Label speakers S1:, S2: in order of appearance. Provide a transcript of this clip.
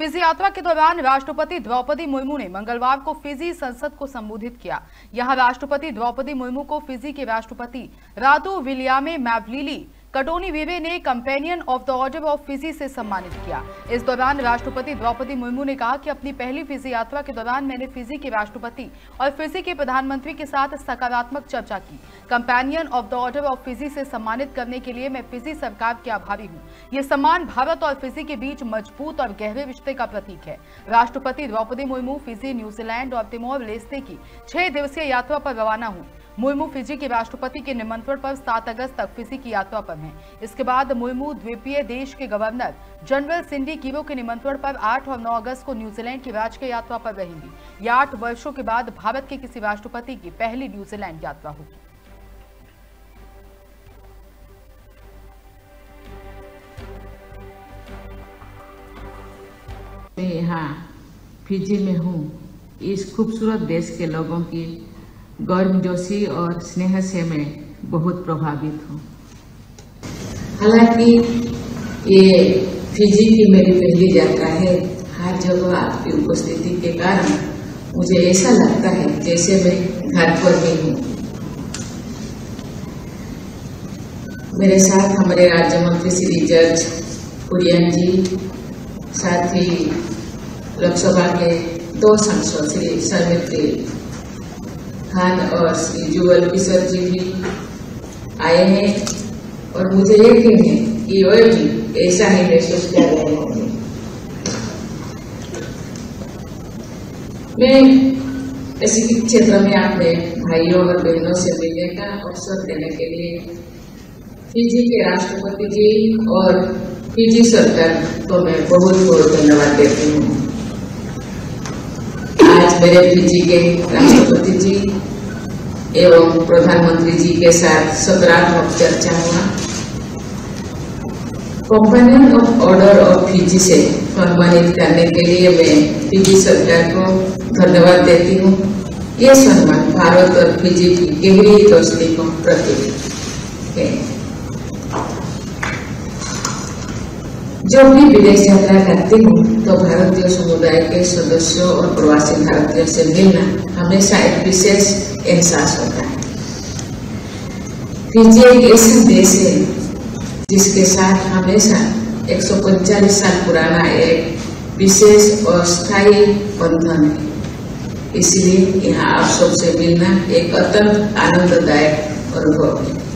S1: Fiji यात्रा के दौरान राष्ट्रपति द्रौपदी मुर्मू ने मंगलवार को फिजी संसद को संबोधित किया। यहाँ राष्ट्रपति द्रौपदी मुर्मू को फिजी के राष्ट्रपति रातू विलियामे मैवलीली कटोनी वेवे ने companion of the order of Fiji से सम्मानित किया। इस दौरान राष्ट्रपति द्रौपदी मुर्मू ने कहा कि अपनी पहली फिजी यात्रा के दौरान मैंने फिजी के राष्ट्रपति और फिजी के प्रधानमंत्री के साथ सकारात्मक चर्चा की। Companion of the order of Fiji से सम्मानित करने के लिए मैं फिजी सरकार के आभारी हूँ। ये सम्मान भारत और फिजी के बीच मज़बूत और गहरे रिश्ते का प्रतीक है। राष्ट्रपति Draupadi Murmu Fiji New Zealand और तिमोर लेस्ते की छह दिवसीय यात्रा पर रवाना हुई मुर्मू फिजी के राष्ट्रपति के निमंत्रण पर 7 अगस्त तक फिजी की यात्रा पर हैं। इसके बाद मुर्मू द्वीपीय देश के गवर्नर जनरल सिंडी कीरो के निमंत्रण पर 8 और 9 अगस्त को न्यूजीलैंड की राजकीय यात्रा पर रहेंगी। यह आठ वर्षों के बाद भारत के किसी राष्ट्रपति की पहली न्यूजीलैंड यात्रा होगी।
S2: यहाँ फिजी में हूँ। इस खूबसूरत देश के लोगों की गर्मजोशी और स्नेह से मैं बहुत प्रभावित हूँ। हालाँकि ये फिजी की मेरी पहली यात्रा है। हर जगह आपकी उपस्थिति के कारण मुझे ऐसा लगता है जैसे मैं घर पर ही हूँ। मेरे साथ हमारे राज्य मंत्री श्री जज कुरियन जी, साथ ही लोकसभा के दो सांसद श्री सौमित्री खान और श्री जुगल किशोर जी भी आए हैं और मुझे यकीन है कि वह भी ऐसा ही महसूस कर रहे होंगे। मैं ऐसे क्षेत्र में अपने भाइयों और बहनों से मिलने का अवसर देने के लिए फिजी के राष्ट्रपति जी और फिजी सरकार को मैं बहुत बहुत धन्यवाद देती हूँ। मेरे फिजी के राष्ट्रपति जी एवं प्रधानमंत्री जी के साथ सकारात्मक चर्चा हुआ। कंपनियन ऑफ़ ऑर्डर ऑफ़ फिजी से सम्मानित करने के लिए मैं फिजी सरकार को धन्यवाद देती हूँ। ये सम्मान भारत और फिजी की गहरी दोस्ती को प्रतीक है। जब भी विदेश यात्रा करती हूँ तो भारतीय समुदाय के सदस्यों और प्रवासी भारतीयों से मिलना हमेशा एक विशेष एहसास होता है। फिजी एक ऐसा देश है, जिसके साथ हमेशा एक साल पुराना एक विशेष और स्थायी बंधन है। इसलिए यहाँ आप सबसे मिलना एक अत्यंत आनंददायक अनुभव है।